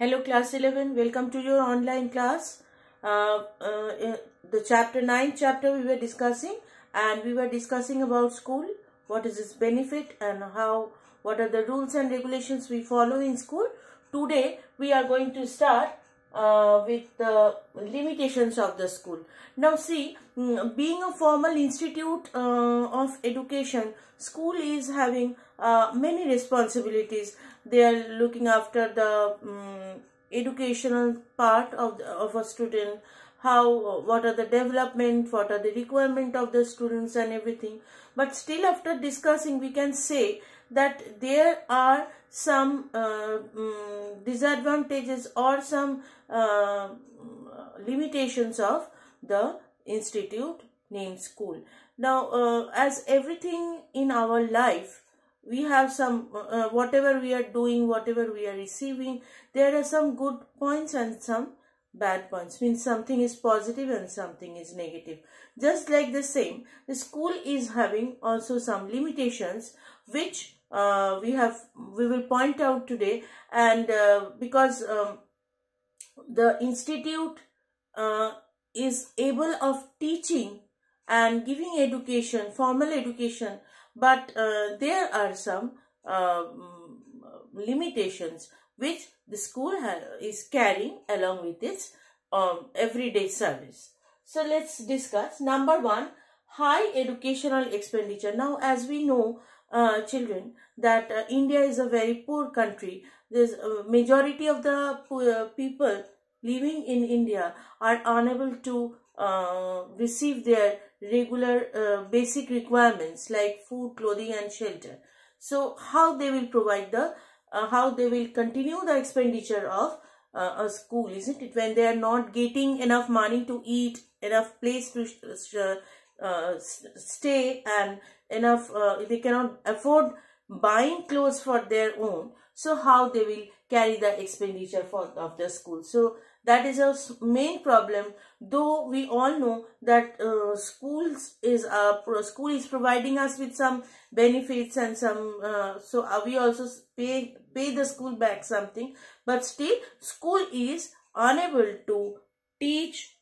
Hello class 11, welcome to your online class. Uh, uh, the chapter 9 chapter we were discussing and we were discussing about school, what is its benefit and how, what are the rules and regulations we follow in school. Today we are going to start uh, with the limitations of the school. Now see, mm, being a formal institute uh, of education, school is having uh, many responsibilities they are looking after the um, educational part of, the, of a student how what are the development what are the requirement of the students and everything but still after discussing we can say that there are some uh, um, disadvantages or some uh, limitations of the institute named school. Now uh, as everything in our life we have some uh, whatever we are doing whatever we are receiving there are some good points and some bad points. Means something is positive and something is negative. Just like the same the school is having also some limitations which uh, we have we will point out today and uh, because um, the institute uh, is able of teaching and giving education formal education but uh, there are some uh, limitations which the school is carrying along with its um, everyday service. So let's discuss. Number one, high educational expenditure. Now as we know uh, children that uh, India is a very poor country. There's a majority of the poor people living in India are unable to uh, receive their regular uh, basic requirements like food, clothing and shelter. So how they will provide the, uh, how they will continue the expenditure of uh, a school, isn't it? When they are not getting enough money to eat, enough place to uh, uh, stay and enough, uh, they cannot afford buying clothes for their own. So how they will carry the expenditure for of the school. So that is a main problem though we all know that uh, schools is uh, school is providing us with some benefits and some uh, so uh, we also pay pay the school back something but still school is unable to teach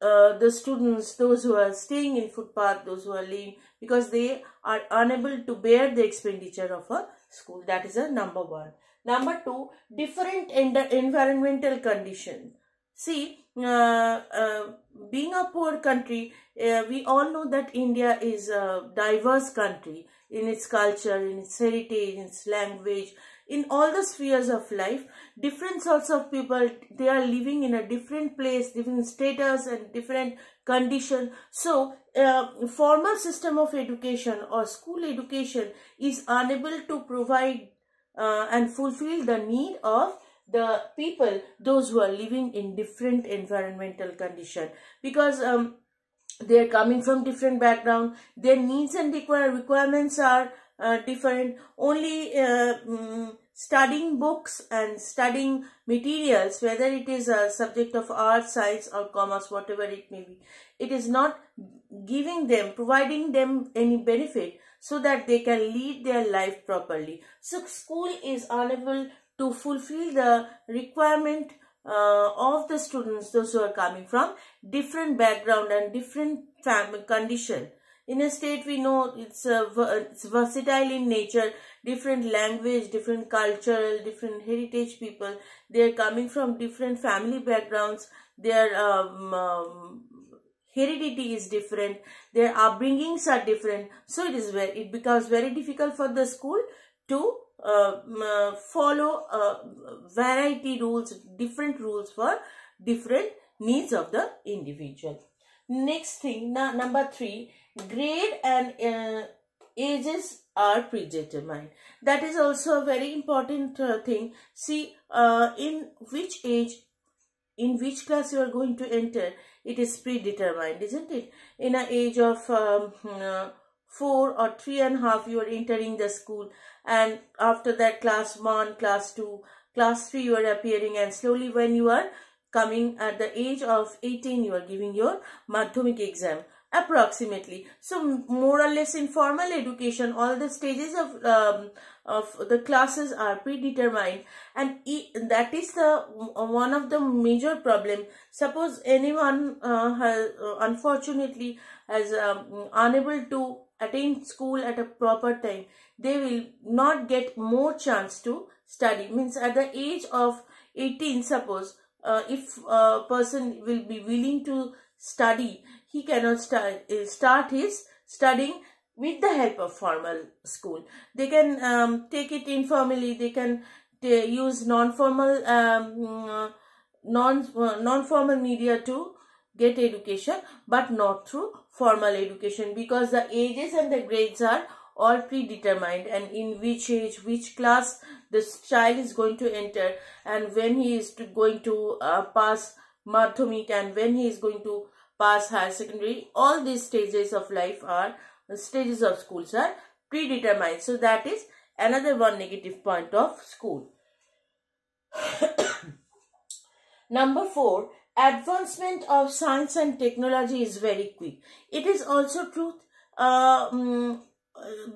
uh, the students those who are staying in footpath those who are living because they are unable to bear the expenditure of a school. That is a number one. Number two different environmental condition. See uh, uh, being a poor country, uh, we all know that India is a diverse country in its culture, in its heritage, in its language, in all the spheres of life. Different sorts of people, they are living in a different place, different status and different condition. So, uh, formal system of education or school education is unable to provide uh, and fulfill the need of the people those who are living in different environmental condition because um, they are coming from different background their needs and require requirements are uh, different only uh, um, studying books and studying materials whether it is a subject of art science or commerce whatever it may be it is not giving them providing them any benefit so that they can lead their life properly so school is unable to fulfill the requirement uh, of the students, those who are coming from different background and different family condition. In a state, we know it's, uh, it's versatile in nature, different language, different cultural, different heritage people. They are coming from different family backgrounds. Their um, um, heredity is different. Their upbringings are different. So it is very, it becomes very difficult for the school to uh, follow uh, variety rules, different rules for different needs of the individual. Next thing, number three, grade and uh, ages are predetermined. That is also a very important uh, thing. See, uh, in which age, in which class you are going to enter, it is predetermined, isn't it? In an age of um, uh, four or three and a half, you are entering the school and after that class 1, class 2, class 3 you are appearing and slowly when you are coming at the age of 18 you are giving your Madhyamik exam approximately. So more or less in formal education all the stages of um, of the classes are predetermined. And e that is the one of the major problem. Suppose anyone uh, has uh, unfortunately has um, unable to attend school at a proper time they will not get more chance to study. Means at the age of 18 suppose uh, if a person will be willing to study he cannot start, uh, start his studying with the help of formal school. They can um, take it informally. They can use non-formal um, non non-formal media to get education, but not through formal education because the ages and the grades are all predetermined and in which age, which class this child is going to enter and when he is to, going to uh, pass Madhyamik and when he is going to pass higher secondary. All these stages of life are stages of schools are predetermined. So that is another one negative point of school. Number four, advancement of science and technology is very quick. It is also truth. Uh, um,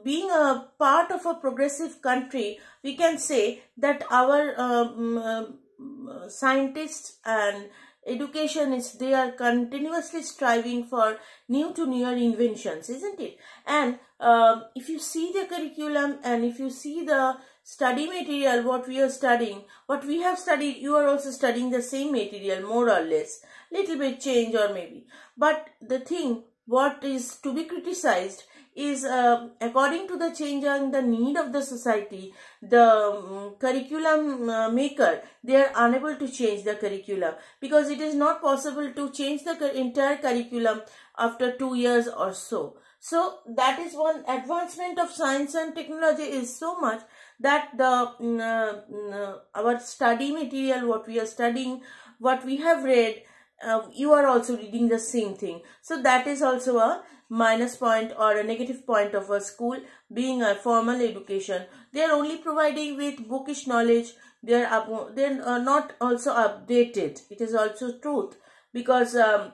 being a part of a progressive country, we can say that our um, uh, scientists and education is they are continuously striving for new to newer inventions isn't it? And um, if you see the curriculum and if you see the study material what we are studying what we have studied you are also studying the same material more or less. Little bit change or maybe. But the thing what is to be criticized is uh, according to the change and the need of the society the um, curriculum uh, maker they are unable to change the curriculum. Because it is not possible to change the entire curriculum after 2 years or so. So that is one advancement of science and technology is so much that the mm, uh, mm, our study material what we are studying what we have read uh, you are also reading the same thing. So that is also a minus point or a negative point of a school being a formal education. They are only providing with bookish knowledge. They are they are not also updated. It is also truth. Because um,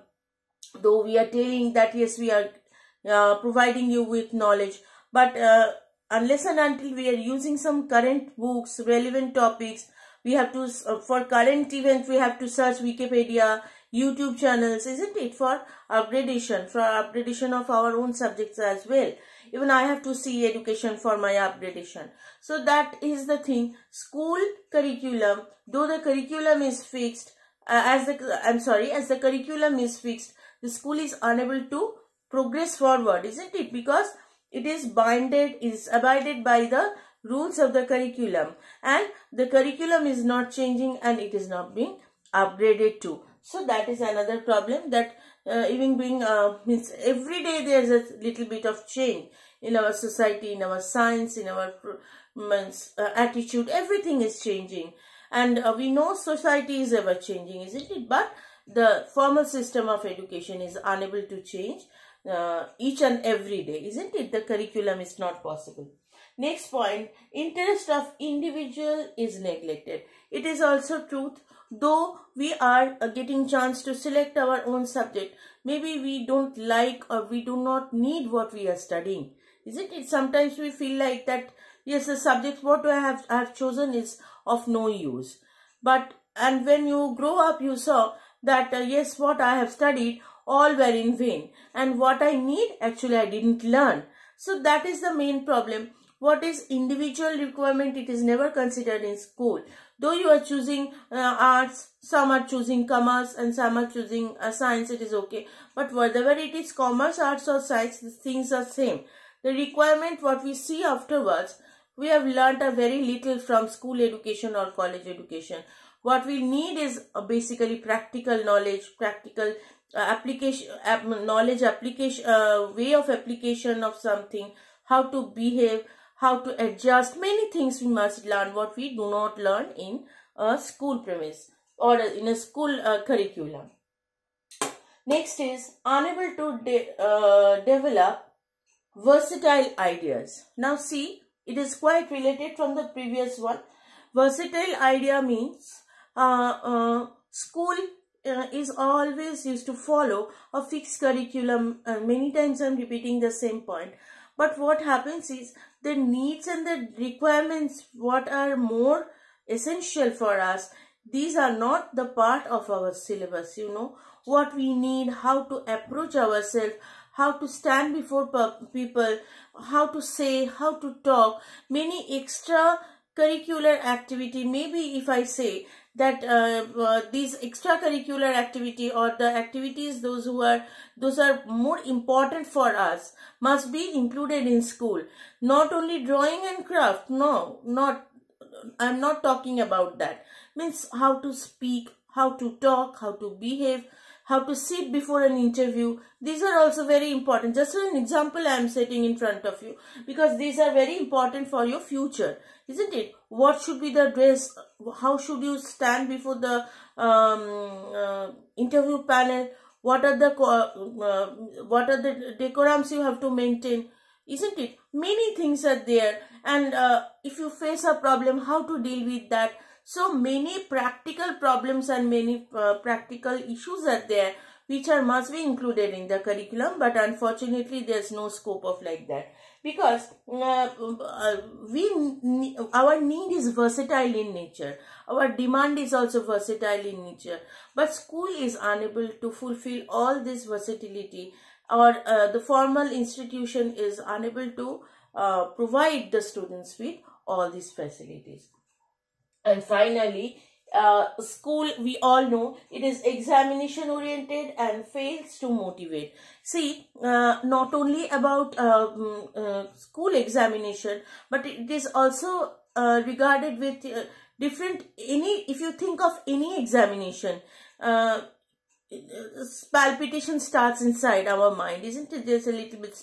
though we are telling that yes we are uh, providing you with knowledge but uh, unless and until we are using some current books relevant topics we have to uh, for current events we have to search wikipedia YouTube channels, isn't it? For upgradation, for upgradation of our own subjects as well. Even I have to see education for my upgradation. So that is the thing. School curriculum, though the curriculum is fixed, uh, as the, I'm sorry, as the curriculum is fixed, the school is unable to progress forward, isn't it? Because it is binded, is abided by the rules of the curriculum and the curriculum is not changing and it is not being upgraded too. So that is another problem that uh, even being uh, means every day there's a little bit of change in our society, in our science, in our means, uh, attitude. Everything is changing, and uh, we know society is ever changing, isn't it? But the formal system of education is unable to change uh, each and every day, isn't it? The curriculum is not possible. Next point, interest of individual is neglected. It is also truth. Though we are uh, getting chance to select our own subject maybe we don't like or we do not need what we are studying. Isn't it? Sometimes we feel like that yes the subject what i have i have chosen is of no use. But and when you grow up you saw that uh, yes what i have studied all were in vain. And what i need actually i didn't learn. So that is the main problem what is individual requirement it is never considered in school. Though you are choosing uh, arts some are choosing commerce and some are choosing uh, science it is okay. But whatever it is commerce arts or science the things are same. The requirement what we see afterwards we have learnt a very little from school education or college education. What we need is uh, basically practical knowledge practical uh, application knowledge application uh, way of application of something how to behave how to adjust many things we must learn what we do not learn in a school premise or in a school uh, curriculum next is unable to de uh, develop versatile ideas now see it is quite related from the previous one versatile idea means uh, uh school uh, is always used to follow a fixed curriculum. Uh, many times I'm repeating the same point. But what happens is the needs and the requirements, what are more essential for us, these are not the part of our syllabus, you know. What we need, how to approach ourselves, how to stand before people, how to say, how to talk, many extra curricular activity. Maybe if I say that uh, uh, these extracurricular activity or the activities those who are those are more important for us must be included in school. Not only drawing and craft no not i'm not talking about that. Means how to speak how to talk how to behave how to sit before an interview. These are also very important. Just an example I am setting in front of you because these are very important for your future, isn't it? What should be the dress? How should you stand before the um, uh, interview panel? What are the uh, what are the decorums you have to maintain? Isn't it? Many things are there, and uh, if you face a problem, how to deal with that? So many practical problems and many uh, practical issues are there which are must be included in the curriculum but unfortunately there's no scope of like that. Because uh, uh, we our need is versatile in nature. Our demand is also versatile in nature. But school is unable to fulfill all this versatility or uh, the formal institution is unable to uh, provide the students with all these facilities and finally, uh, school, we all know, it is examination oriented and fails to motivate. See, uh, not only about uh, mm, uh school examination, but it is also uh, regarded with uh, different, any, if you think of any examination, palpitation starts inside our mind, isn't it? There's a little bit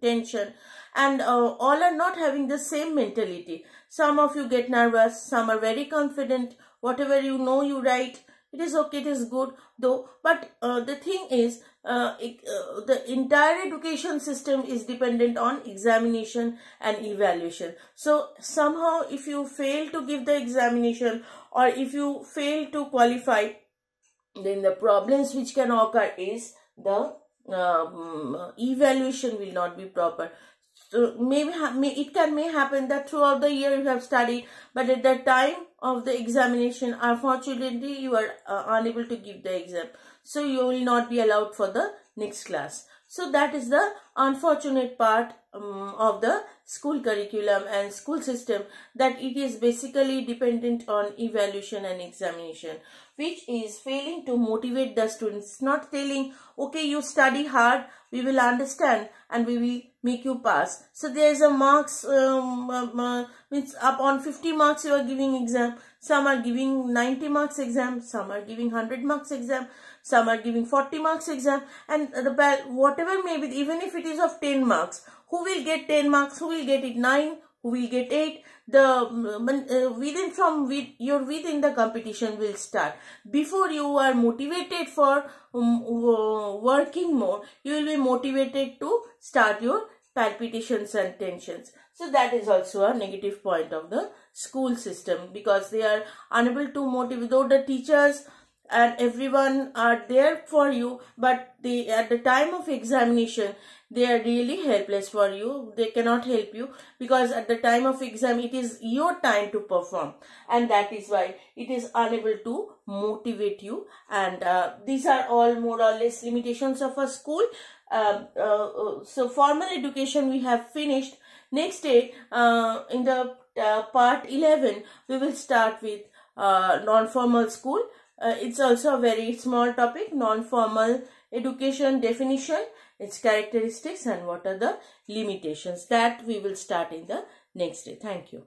tension and uh, all are not having the same mentality. Some of you get nervous, some are very confident, whatever you know you write, it is okay, it is good though. But uh, the thing is, uh, it, uh, the entire education system is dependent on examination and evaluation. So somehow if you fail to give the examination or if you fail to qualify, then the problems which can occur is the um, evaluation will not be proper maybe may, it can may happen that throughout the year you have studied but at the time of the examination unfortunately you are uh, unable to give the exam. So you will not be allowed for the next class. So that is the unfortunate part um, of the school curriculum and school system that it is basically dependent on evaluation and examination which is failing to motivate the students not telling okay you study hard we will understand and we will make you pass. So there is a marks um, um, uh, means up on 50 marks you are giving exam. Some are giving 90 marks exam some are giving 100 marks exam some are giving 40 marks exam and the whatever may be even if it is of 10 marks who will get 10 marks? Who will get it 9 who will get 8 the uh, within from with your within the competition will start. Before you are motivated for um, working more you will be motivated to start your palpitations and tensions. So that is also a negative point of the school system because they are unable to motivate though the teachers and everyone are there for you but they at the time of examination they are really helpless for you. They cannot help you because at the time of exam it is your time to perform. And that is why it is unable to motivate you. And uh, these are all more or less limitations of a school. Uh, uh, uh so formal education we have finished. Next day uh, in the uh, part 11 we will start with non-formal school. It's also a very small topic non-formal education definition its characteristics and what are the limitations that we will start in the next day. Thank you.